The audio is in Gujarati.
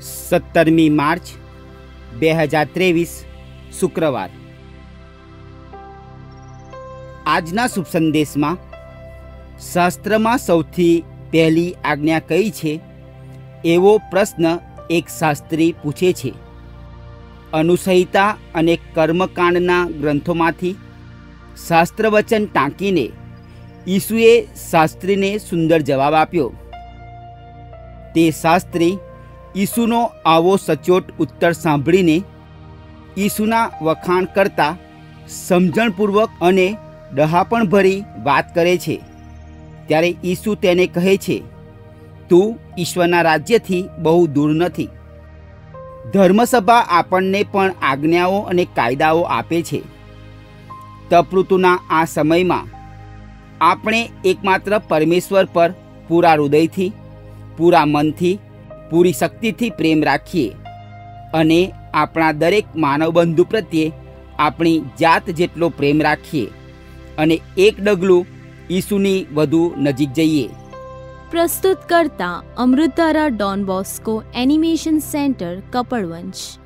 સત્તરમી માર્ચ બે હજાર ત્રેવીસ શુક્રવાર. આજના શુભ સંદેશમાં શાસ્ત્રમાં સૌથી પહેલી આજ્ઞા કઈ છે? એવો પ્રશ્ન એક શાસ્ત્રી પૂછે છે. અનુસંહિતા અને કર્મકાંડના ગ્રંથોમાંથી શાસ્ત્રવચન ટાંકીને ઈસુએ શાસ્ત્રીને સુંદર જવાબ આપ્યો. તે શાસ્ત્રી ઈસુનો આવો સચોટ ઉત્તર સાંભળીને ઈસુના વખાણ કરતા સમજણપૂર્વક અને ડહાપણભરી વાત કરે છે. ત્યારે ઈસુ તેને કહે છે, તું ઈશ્વરના રાજ્યથી બહુ દૂર નથી. ધર્મસભા આપણને પણ આજ્ઞાઓ અને કાયદાઓ આપે છે. તપઋતુના આ સમયમાં આપણે એકમાત્ર પરમેશ્વર પર પૂરા હૃદયથી, પૂરા મનથી પૂરી શક્તિથી પ્રેમ રાખીએ અને આપણા દરેક માનવબંધુ પ્રત્યે આપણી જાત જેટલો પ્રેમ રાખીએ અને એક ડગલું ઈસુની વધુ નજીક જઈએ. પ્રસ્તુત કરતા અમૃતારા Don Bosco animation centre, Kapadvanj.